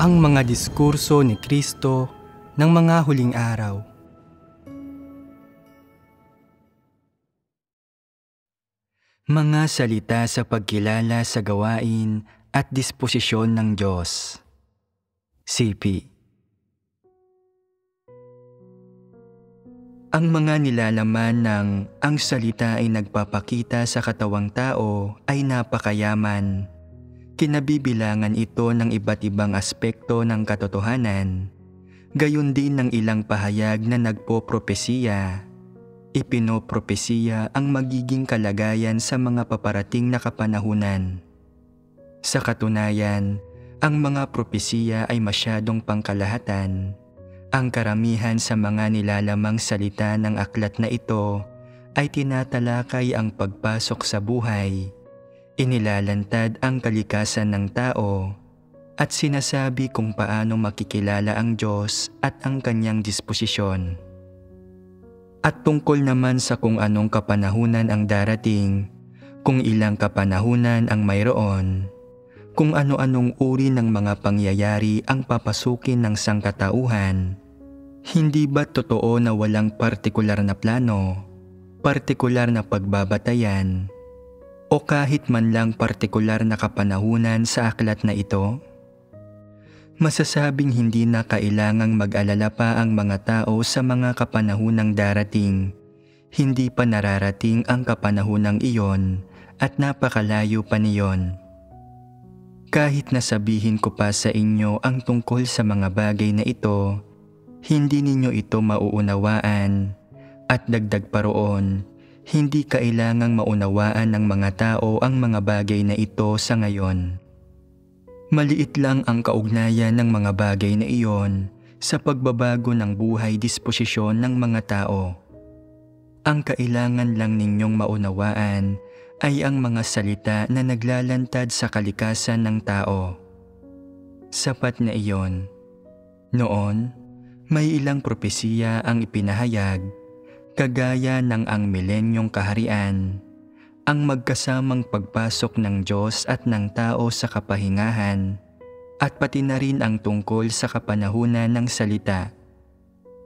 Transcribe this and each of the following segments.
ang mga diskurso ni Kristo ng mga huling araw. Mga salita sa pagkilala sa gawain at disposisyon ng Diyos. CP Ang mga nilalaman ng ang salita ay nagpapakita sa katawang tao ay napakayaman. Kinabibilangan ito ng iba't ibang aspekto ng katotohanan, gayon din ng ilang pahayag na nagpo-propesiya. Ipinopropesiya ang magiging kalagayan sa mga paparating na kapanahunan. Sa katunayan, ang mga propesiya ay masyadong pangkalahatan ang karamihan sa mga nilalamang salita ng aklat na ito ay tinatalakay ang pagpasok sa buhay, inilalantad ang kalikasan ng tao, at sinasabi kung paano makikilala ang Diyos at ang kanyang disposisyon. At tungkol naman sa kung anong kapanahunan ang darating, kung ilang kapanahunan ang mayroon, kung ano-anong uri ng mga pangyayari ang papasukin ng sangkatauhan. Hindi ba totoo na walang partikular na plano, partikular na pagbabatayan, o kahit man lang partikular na kapanahunan sa aklat na ito? Masasabing hindi na kailangang mag-alala pa ang mga tao sa mga kapanahunang darating. Hindi pa nararating ang kapanahunang iyon at napakalayo pa niyon. Kahit nasabihin ko pa sa inyo ang tungkol sa mga bagay na ito, hindi ninyo ito mauunawaan at dagdag pa roon, hindi kailangang maunawaan ng mga tao ang mga bagay na ito sa ngayon. Maliit lang ang kaugnayan ng mga bagay na iyon sa pagbabago ng buhay disposisyon ng mga tao. Ang kailangan lang ninyong maunawaan ay ang mga salita na naglalantad sa kalikasan ng tao. Sapat na iyon. Noon, may ilang propesiya ang ipinahayag, kagaya ng ang milenyong kaharian, ang magkasamang pagpasok ng Diyos at ng tao sa kapahingahan, at pati na rin ang tungkol sa kapanahunan ng salita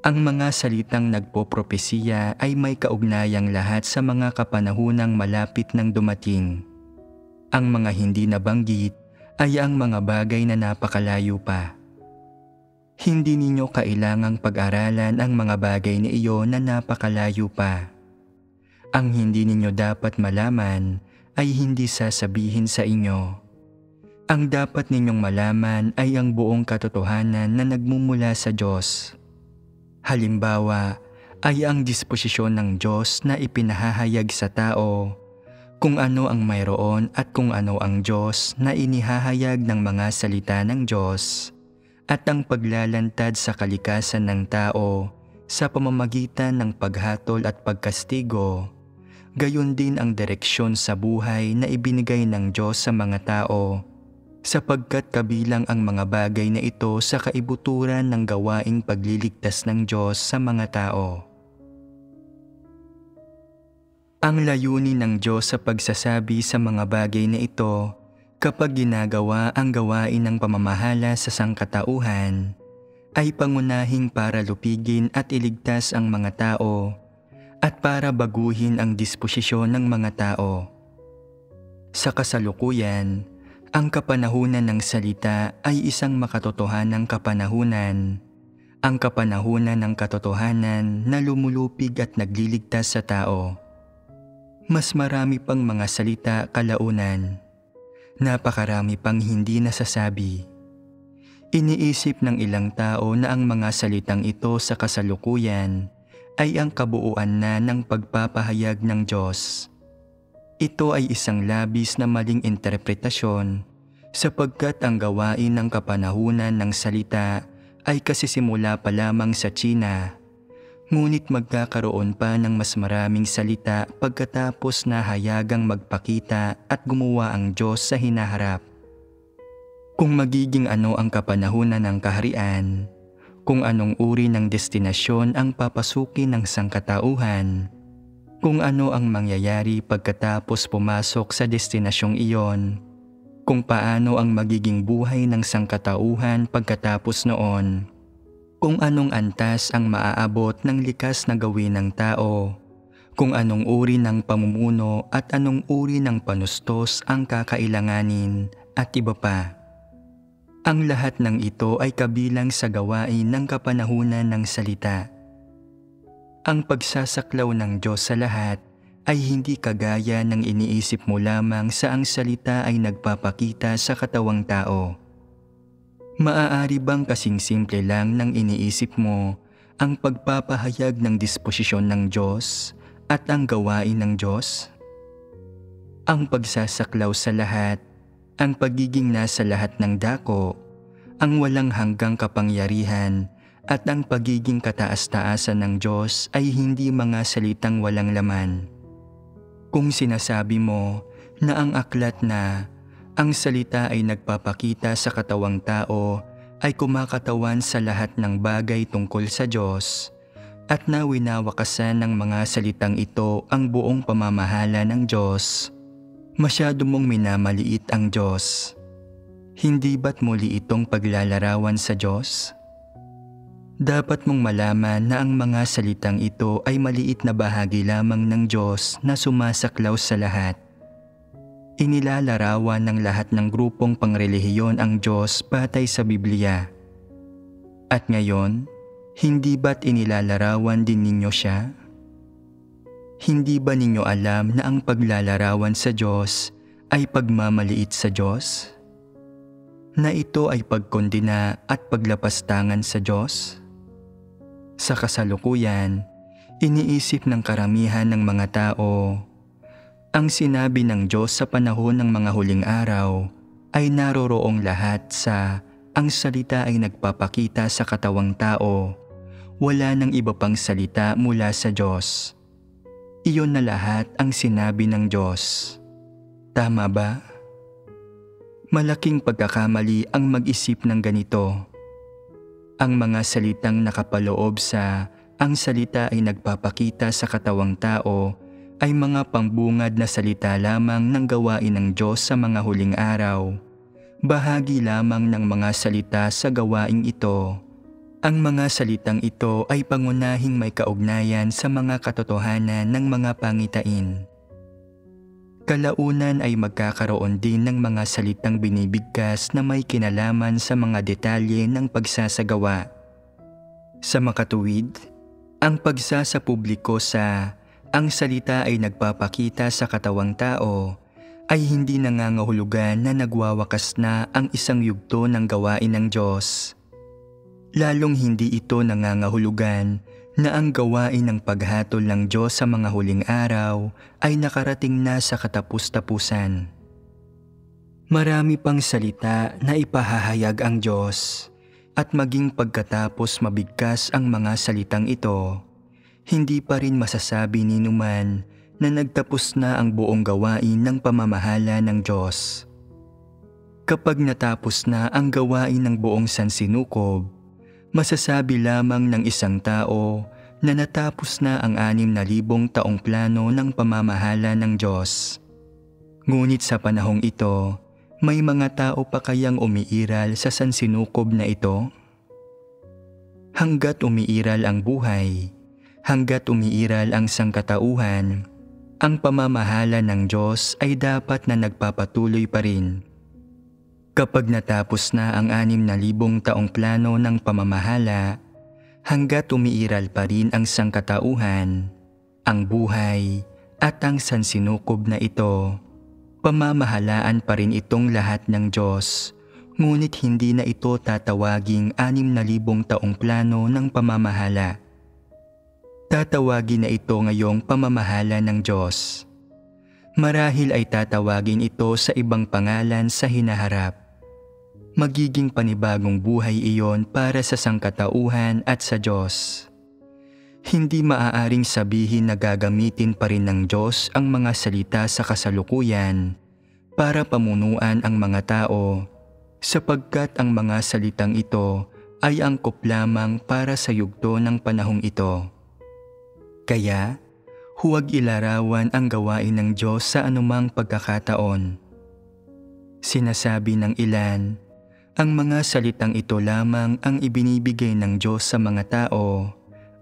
ang mga salitang nagpopropesiya ay may kaugnayang lahat sa mga kapanahunang malapit ng dumating. Ang mga hindi nabanggit ay ang mga bagay na napakalayo pa. Hindi ninyo kailangang pag-aralan ang mga bagay na iyon na napakalayo pa. Ang hindi ninyo dapat malaman ay hindi sasabihin sa inyo. Ang dapat ninyong malaman ay ang buong katotohanan na nagmumula sa Diyos Halimbawa ay ang disposisyon ng Diyos na ipinahahayag sa tao kung ano ang mayroon at kung ano ang Diyos na inihahayag ng mga salita ng Diyos at ang paglalantad sa kalikasan ng tao sa pamamagitan ng paghatol at pagkastigo, gayon din ang direksyon sa buhay na ibinigay ng Diyos sa mga tao sapagkat kabilang ang mga bagay na ito sa kaibuturan ng gawaing pagliligtas ng Diyos sa mga tao. Ang layunin ng Diyos sa pagsasabi sa mga bagay na ito kapag ginagawa ang gawain ng pamamahala sa sangkatauhan ay pangunahing para lupigin at iligtas ang mga tao at para baguhin ang disposisyon ng mga tao. Sa kasalukuyan, ang kapanahunan ng salita ay isang makatotohanang kapanahunan. Ang kapanahunan ng katotohanan na lumulupig at nagliligtas sa tao. Mas marami pang mga salita kalaunan. Napakarami pang hindi nasasabi. Iniisip ng ilang tao na ang mga salitang ito sa kasalukuyan ay ang kabuuan na ng pagpapahayag ng Diyos. Ito ay isang labis na maling interpretasyon sapagkat ang gawain ng kapanahunan ng salita ay kasisimula pa lamang sa China. Ngunit magkakaroon pa ng mas maraming salita pagkatapos na hayagang magpakita at gumawa ang Diyos sa hinaharap. Kung magiging ano ang kapanahunan ng kaharian, kung anong uri ng destinasyon ang papasukin ng sangkatauhan, kung ano ang mangyayari pagkatapos pumasok sa destinasyong iyon, kung paano ang magiging buhay ng sangkatauhan pagkatapos noon. Kung anong antas ang maaabot ng likas na gawin ng tao. Kung anong uri ng pamumuno at anong uri ng panustos ang kakailanganin at iba pa. Ang lahat ng ito ay kabilang sa gawain ng kapanahunan ng salita. Ang pagsasaklaw ng Diyos sa lahat ay hindi kagaya ng iniisip mo lamang sa ang salita ay nagpapakita sa katawang tao. Maaari bang kasing simple lang ng iniisip mo ang pagpapahayag ng disposisyon ng Diyos at ang gawain ng Diyos? Ang pagsasaklaw sa lahat, ang pagiging nasa lahat ng dako, ang walang hanggang kapangyarihan at ang pagiging kataas-taasan ng Diyos ay hindi mga salitang walang laman kung sinasabi mo na ang aklat na ang salita ay nagpapakita sa katawang tao ay kumakatawan sa lahat ng bagay tungkol sa Diyos at na winawakasan ng mga salitang ito ang buong pamamahala ng Diyos, masyado mong minamaliit ang Diyos. Hindi ba't muli itong paglalarawan sa Diyos? Dapat mong malaman na ang mga salitang ito ay maliit na bahagi lamang ng Diyos na sumasaklaw sa lahat. Inilalarawan ng lahat ng grupong pangrelihiyon ang Diyos patay sa Biblia. At ngayon, hindi ba't inilalarawan din ninyo siya? Hindi ba ninyo alam na ang paglalarawan sa Diyos ay pagmamaliit sa Diyos? Na ito ay pagkondina at paglapastangan sa Diyos? Sa kasalukuyan, iniisip ng karamihan ng mga tao, ang sinabi ng Diyos sa panahon ng mga huling araw ay naroroong lahat sa ang salita ay nagpapakita sa katawang tao. Wala nang iba pang salita mula sa Diyos. Iyon na lahat ang sinabi ng Diyos. Tama ba? Malaking pagkakamali ang mag-isip ng ganito. Ang mga salitang nakapaloob sa ang salita ay nagpapakita sa katawang tao ay mga pambungad na salita lamang ng gawain ng Diyos sa mga huling araw. Bahagi lamang ng mga salita sa gawaing ito. Ang mga salitang ito ay pangunahing may kaugnayan sa mga katotohanan ng mga pangitain. Kalaunan ay magkakaroon din ng mga salitang binibigkas na may kinalaman sa mga detalye ng pagsasagawa. Sa makatuwid, ang pagsasapubliko sa ang salita ay nagpapakita sa katawang tao ay hindi nangangahulugan na nagwawakas na ang isang yugto ng gawain ng Diyos. Lalong hindi ito nangangahulugan na ang gawain ng paghatol ng Diyos sa mga huling araw ay nakarating na sa katapus-tapusan. Marami pang salita na ipahahayag ang Diyos at maging pagkatapos mabigkas ang mga salitang ito, hindi pa rin masasabi ni Numan na nagtapos na ang buong gawain ng pamamahala ng Diyos. Kapag natapos na ang gawain ng buong sansinukob, masasabi lamang ng isang tao na natapos na ang anim na libong taong plano ng pamamahala ng Diyos. Ngunit sa panahong ito, may mga tao pa kayang umiiral sa sansinukob na ito? Hanggat umiiral ang buhay, hanggat umiiral ang sangkatauhan, ang pamamahala ng Diyos ay dapat na nagpapatuloy pa rin Kapag natapos na ang anim na libong taong plano ng pamamahala, hanggat umiiral pa rin ang sangkatauhan, ang buhay at ang sansinukob na ito, pamamahalaan pa rin itong lahat ng Diyos, ngunit hindi na ito tatawaging anim na libong taong plano ng pamamahala. Tatawagin na ito ngayong pamamahala ng Diyos. Marahil ay tatawagin ito sa ibang pangalan sa hinaharap magiging panibagong buhay iyon para sa sangkatauhan at sa Diyos. Hindi maaaring sabihin na gagamitin pa rin ng Diyos ang mga salita sa kasalukuyan para pamunuan ang mga tao sapagkat ang mga salitang ito ay angkop lamang para sa yugto ng panahong ito. Kaya, huwag ilarawan ang gawain ng Diyos sa anumang pagkakataon Sinasabi ng ilan, ang mga salitang ito lamang ang ibinibigay ng Diyos sa mga tao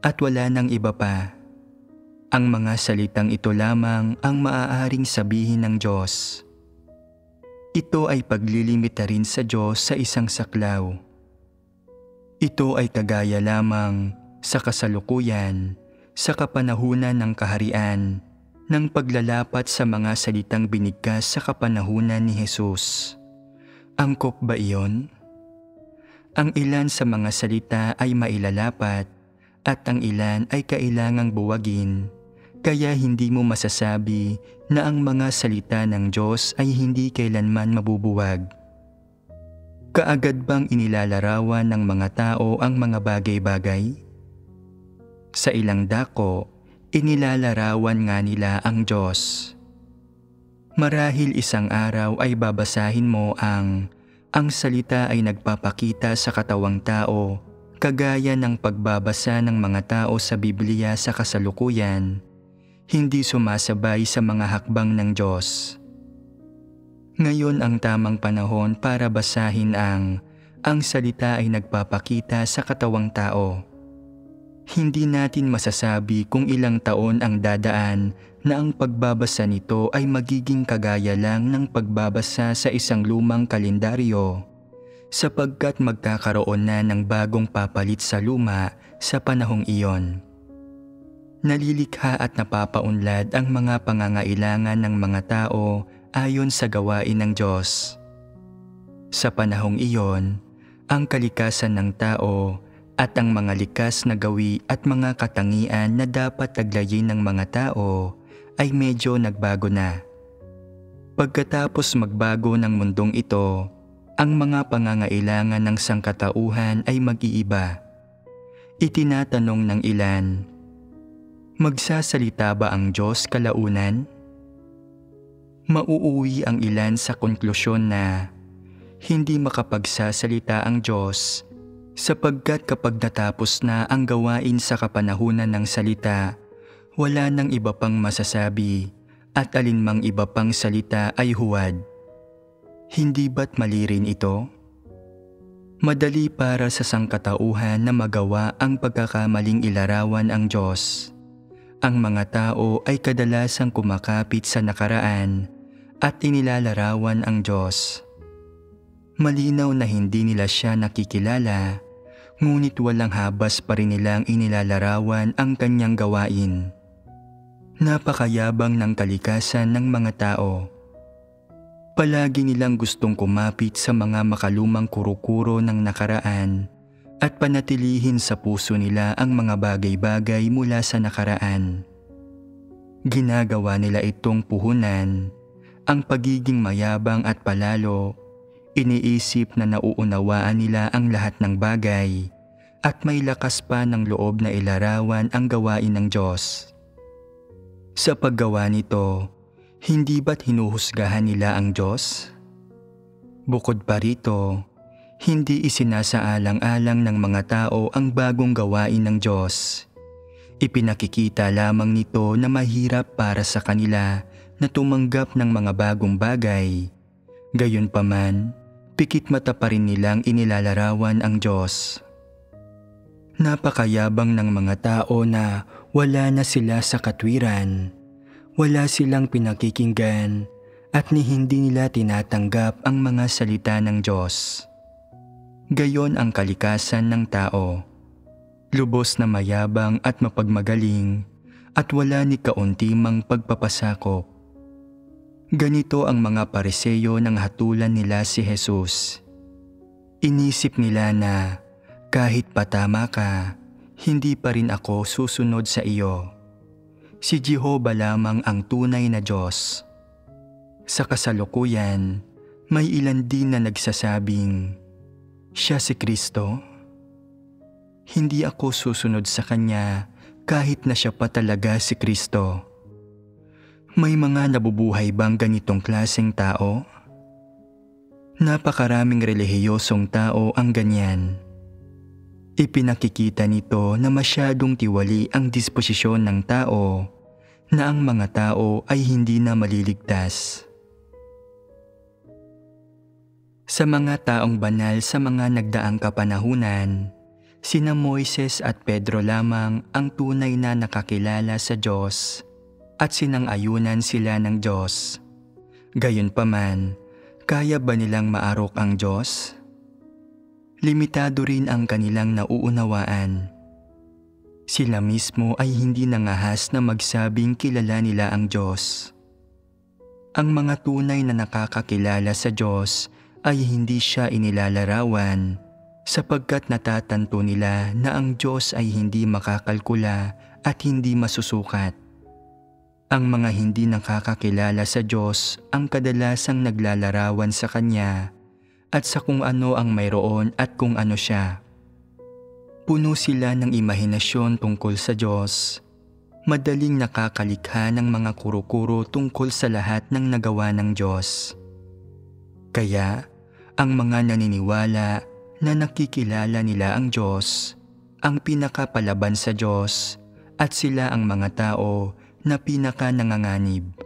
at wala nang iba pa. Ang mga salitang ito lamang ang maaaring sabihin ng Diyos. Ito ay paglilimita rin sa Diyos sa isang saklaw. Ito ay kagaya lamang sa kasalukuyan, sa kapanahunan ng kaharian, ng paglalapat sa mga salitang binigkas sa kapanahunan ni Jesus. Angkop ba iyon? Ang ilan sa mga salita ay mailalapat at ang ilan ay kailangang buwagin kaya hindi mo masasabi na ang mga salita ng Diyos ay hindi kailanman mabubuwag. Kaagad bang inilalarawan ng mga tao ang mga bagay-bagay? Sa ilang dako, inilalarawan nga nila ang Diyos. Marahil isang araw ay babasahin mo ang ang salita ay nagpapakita sa katawang tao kagaya ng pagbabasa ng mga tao sa Biblia sa kasalukuyan, hindi sumasabay sa mga hakbang ng Diyos. Ngayon ang tamang panahon para basahin ang ang salita ay nagpapakita sa katawang tao. Hindi natin masasabi kung ilang taon ang dadaan na ang pagbabasa nito ay magiging kagaya lang ng pagbabasa sa isang lumang kalendaryo sapagkat magkakaroon na ng bagong papalit sa luma sa panahong iyon. Nalilikha at napapaunlad ang mga pangangailangan ng mga tao ayon sa gawain ng Diyos. Sa panahong iyon, ang kalikasan ng tao at ang mga likas na gawi at mga katangian na dapat taglayin ng mga tao ay medyo nagbago na. Pagkatapos magbago ng mundong ito, ang mga pangangailangan ng sangkatauhan ay mag-iiba. Itinatanong ng ilan, Magsasalita ba ang Diyos kalaunan? Mauuwi ang ilan sa konklusyon na hindi makapagsasalita ang Diyos sapagkat kapag natapos na ang gawain sa kapanahunan ng salita, wala nang iba pang masasabi at alinmang iba pang salita ay huwad. Hindi ba't mali rin ito? Madali para sa sangkatauhan na magawa ang pagkakamaling ilarawan ang Diyos. Ang mga tao ay kadalasang kumakapit sa nakaraan at inilalarawan ang Diyos. Malinaw na hindi nila siya nakikilala ngunit walang habas pa rin nilang inilalarawan ang kanyang gawain. Napakayabang ng kalikasan ng mga tao. Palagi nilang gustong kumapit sa mga makalumang kurukuro ng nakaraan at panatilihin sa puso nila ang mga bagay-bagay mula sa nakaraan. Ginagawa nila itong puhunan, ang pagiging mayabang at palalo Iniisip na nauunawaan nila ang lahat ng bagay at may lakas pa ng loob na ilarawan ang gawain ng Diyos. Sa paggawa nito, hindi ba't hinuhusgahan nila ang Diyos? Bukod pa rito, hindi isinasaalang-alang ng mga tao ang bagong gawain ng Diyos. Ipinakikita lamang nito na mahirap para sa kanila na tumanggap ng mga bagong bagay. Gayunpaman, pikit mata pa rin nilang inilalarawan ang Diyos. Napakayabang ng mga tao na wala na sila sa katwiran, wala silang pinakikinggan at ni hindi nila tinatanggap ang mga salita ng Diyos. Gayon ang kalikasan ng tao. Lubos na mayabang at mapagmagaling at wala ni kauntimang pagpapasakop Ganito ang mga pariseyo ng hatulan nila si Jesus. Inisip nila na kahit patama ka, hindi pa rin ako susunod sa iyo. Si Jehovah lamang ang tunay na Diyos. Sa kasalukuyan, may ilan din na nagsasabing, Siya si Kristo? Hindi ako susunod sa Kanya kahit na siya pa talaga si Kristo. May mga nabubuhay bang ganitong klaseng tao? Napakaraming relihiyosong tao ang ganyan. Ipinakikita nito na masyadong tiwali ang disposisyon ng tao na ang mga tao ay hindi na maliligtas. Sa mga taong banal sa mga nagdaang kapanahunan, sina Moises at Pedro lamang ang tunay na nakakilala sa Diyos at sinang-ayunan sila ng Diyos. Gayunpaman, kaya ba nilang maarok ang Diyos? Limitado rin ang kanilang nauunawaan. Sila mismo ay hindi nangahas na magsabing kilala nila ang Diyos. Ang mga tunay na nakakakilala sa Diyos ay hindi siya inilalarawan sapagkat natatanto nila na ang Diyos ay hindi makakalkula at hindi masusukat. Ang mga hindi nakakakilala sa Diyos ang kadalasang naglalarawan sa Kanya at sa kung ano ang mayroon at kung ano siya. Puno sila ng imahinasyon tungkol sa Diyos. Madaling nakakalikha ng mga kuro-kuro tungkol sa lahat ng nagawa ng Diyos. Kaya, ang mga naniniwala na nakikilala nila ang Diyos, ang pinakapalaban sa Diyos, at sila ang mga tao na pinaka nanganganib.